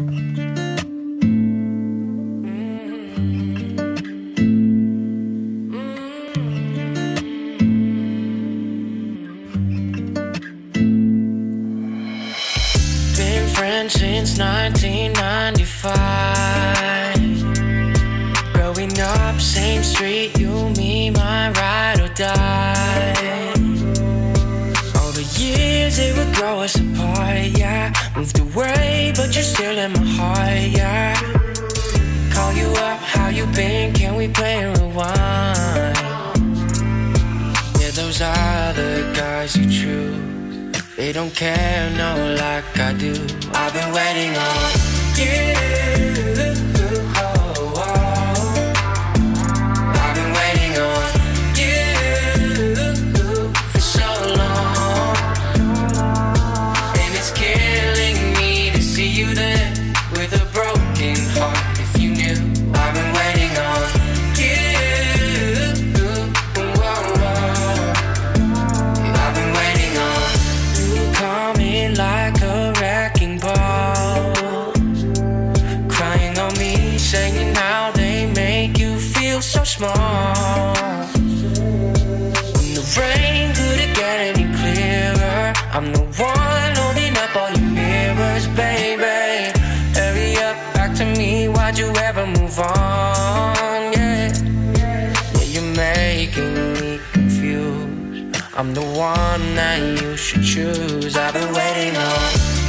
Been friends since 1995. Growing up, same street, you, me, my ride or die. All the years it would grow us apart, yeah. Moved away, the guys you choose. They don't care, no, like I do. I've been waiting on feel so small. When the rain couldn't get any clearer, I'm the one holding up all your mirrors, baby. Hurry up, back to me. Why'd you ever move on? Yeah. Yeah, you're making me confused. I'm the one that you should choose. I've been waiting on.